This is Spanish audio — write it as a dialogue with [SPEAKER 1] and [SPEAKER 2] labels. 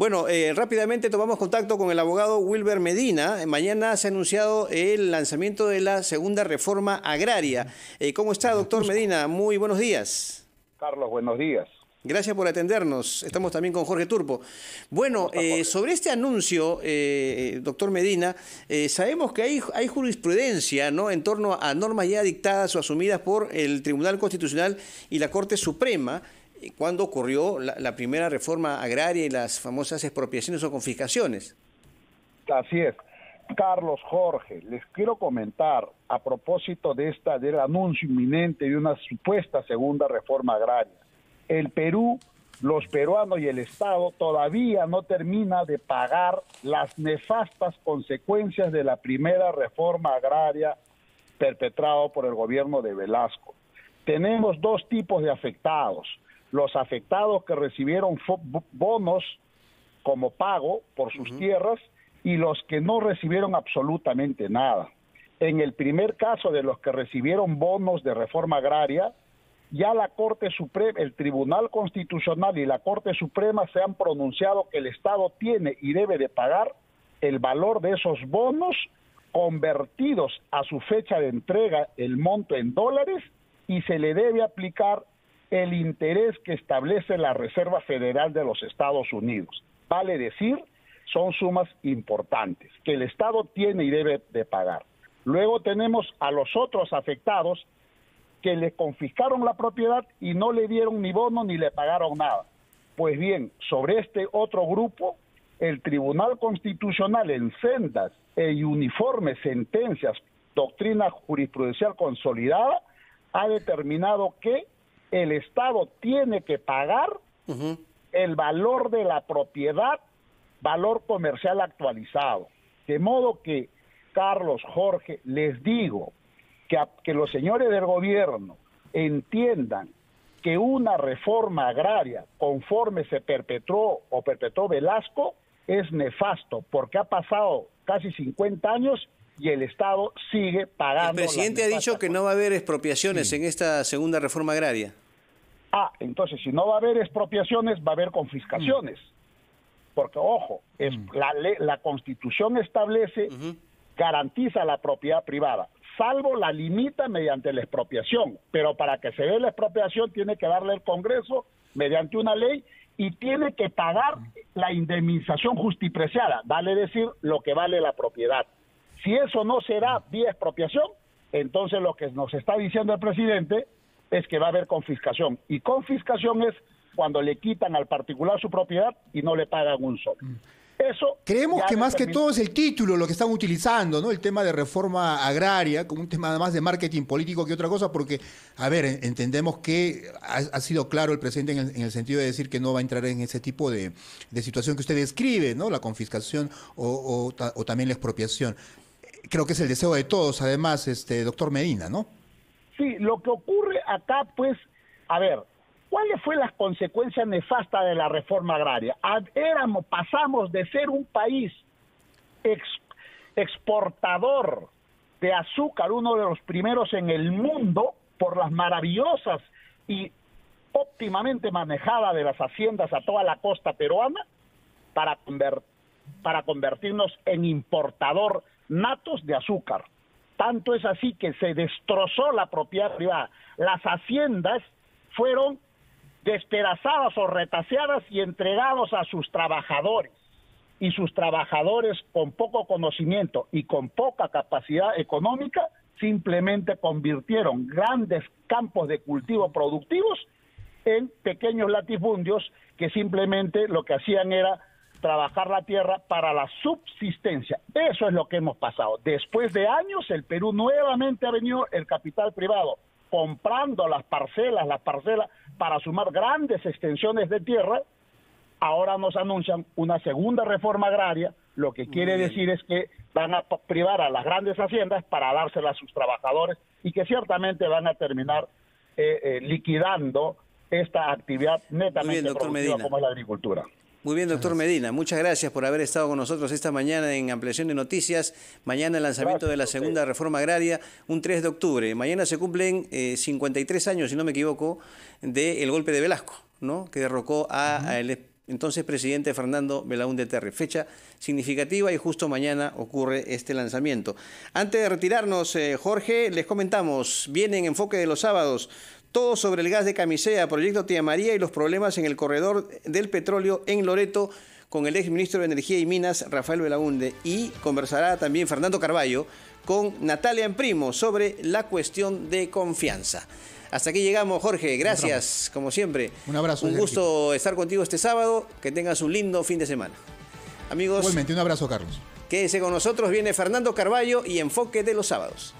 [SPEAKER 1] Bueno, eh, rápidamente tomamos contacto con el abogado Wilber Medina. Mañana se ha anunciado el lanzamiento de la segunda reforma agraria. Eh, ¿Cómo está, doctor Medina? Muy buenos días.
[SPEAKER 2] Carlos, buenos días.
[SPEAKER 1] Gracias por atendernos. Estamos también con Jorge Turpo. Bueno, eh, sobre este anuncio, doctor Medina, sabemos que hay, hay jurisprudencia ¿no? en torno a normas ya dictadas o asumidas por el Tribunal Constitucional y la Corte Suprema cuando ocurrió la, primera reforma agraria y las famosas expropiaciones o confiscaciones.
[SPEAKER 2] Así es. Carlos Jorge, les quiero comentar a propósito de esta del anuncio inminente de una supuesta segunda reforma agraria. El Perú, los peruanos y el Estado todavía no termina de pagar las nefastas consecuencias de la primera reforma agraria perpetrada por el gobierno de Velasco. Tenemos dos tipos de afectados los afectados que recibieron bonos como pago por sus tierras y los que no recibieron absolutamente nada. En el primer caso de los que recibieron bonos de reforma agraria, ya la Corte Suprema, el Tribunal Constitucional y la Corte Suprema se han pronunciado que el Estado tiene y debe de pagar el valor de esos bonos convertidos a su fecha de entrega el monto en dólares y se le debe aplicar el interés que establece la Reserva Federal de los Estados Unidos. Vale decir, son sumas importantes que el Estado tiene y debe de pagar. Luego tenemos a los otros afectados que le confiscaron la propiedad y no le dieron ni bono ni le pagaron nada. Pues bien, sobre este otro grupo, el Tribunal Constitucional en sendas e uniformes sentencias, doctrina jurisprudencial consolidada, ha determinado que el Estado tiene que pagar el valor de la propiedad, valor comercial actualizado. De modo que, Carlos, Jorge, les digo que, que los señores del gobierno entiendan que una reforma agraria conforme se perpetró o perpetró Velasco es nefasto porque ha pasado casi 50 años y el Estado sigue pagando.
[SPEAKER 1] El presidente ha dicho que no va a haber expropiaciones en esta segunda reforma agraria.
[SPEAKER 2] Ah, entonces si no va a haber expropiaciones, va a haber confiscaciones. Porque, ojo, es, mm. la, la Constitución establece, garantiza la propiedad privada, salvo la limita mediante la expropiación. Pero para que se dé la expropiación tiene que darle el Congreso mediante una ley y tiene que pagar la indemnización justipreciada, vale decir lo que vale la propiedad. Si eso no será vía expropiación, entonces lo que nos está diciendo el presidente es que va a haber confiscación. Y confiscación es cuando le quitan al particular su propiedad y no le pagan un sol. Eso
[SPEAKER 3] Creemos que más que todo es el título lo que están utilizando, ¿no? El tema de reforma agraria, como un tema más de marketing político que otra cosa, porque, a ver, entendemos que ha, sido claro el presidente en el, sentido de decir que no va a entrar en ese tipo de, situación que usted describe, ¿no? La confiscación o, o también la expropiación. Creo que es el deseo de todos, además, este doctor Medina, ¿no?
[SPEAKER 2] Lo que ocurre acá, pues, a ver, ¿cuáles fueron las consecuencias nefastas de la reforma agraria? Éramos, pasamos de ser un país exportador de azúcar, uno de los primeros en el mundo, por las maravillosas y óptimamente manejadas de las haciendas a toda la costa peruana, para, para convertirnos en importador natos de azúcar. Tanto es así que se destrozó la propiedad privada. Las haciendas fueron despedazadas o retaseadas y entregados a sus trabajadores. Y sus trabajadores con poco conocimiento y con poca capacidad económica simplemente convirtieron grandes campos de cultivo productivos en pequeños latifundios que simplemente lo que hacían era trabajar la tierra para la subsistencia. Eso es lo que hemos pasado. Después de años, el Perú nuevamente ha venido el capital privado comprando las parcelas, las parcelas para sumar grandes extensiones de tierra. Ahora nos anuncian una segunda reforma agraria, lo que quiere decir es que van a privar a las grandes haciendas para dárselas a sus trabajadores y que ciertamente van a terminar eh, eh, liquidando esta actividad netamente productiva como es la agricultura.
[SPEAKER 1] Muy bien, doctor Medina. Muchas gracias por haber estado con nosotros esta mañana en Ampliación de Noticias. Mañana el lanzamiento de la segunda reforma agraria, un 3 de octubre. Mañana se cumplen 53 eh, años, si no me equivoco, del golpe de Velasco, ¿no? que derrocó a, el entonces presidente Fernando Belaúnde Terry. Fecha significativa y justo mañana ocurre este lanzamiento. Antes de retirarnos, eh, Jorge, les comentamos, viene en enfoque de los sábados todo sobre el gas de camisea, proyecto Tía María y los problemas en el corredor del petróleo en Loreto con el ex ministro de Energía y Minas, Rafael Belaunde, y conversará también Fernando Carballo con Natalia Primo sobre la cuestión de confianza. Hasta aquí llegamos, Jorge. Gracias, como siempre.
[SPEAKER 3] Un abrazo.
[SPEAKER 1] Un gusto estar contigo este sábado. Que tengas un lindo fin de semana. Amigos.
[SPEAKER 3] Igualmente, un abrazo, Carlos.
[SPEAKER 1] Quédese con nosotros. Viene Fernando Carballo y Enfoque de los sábados.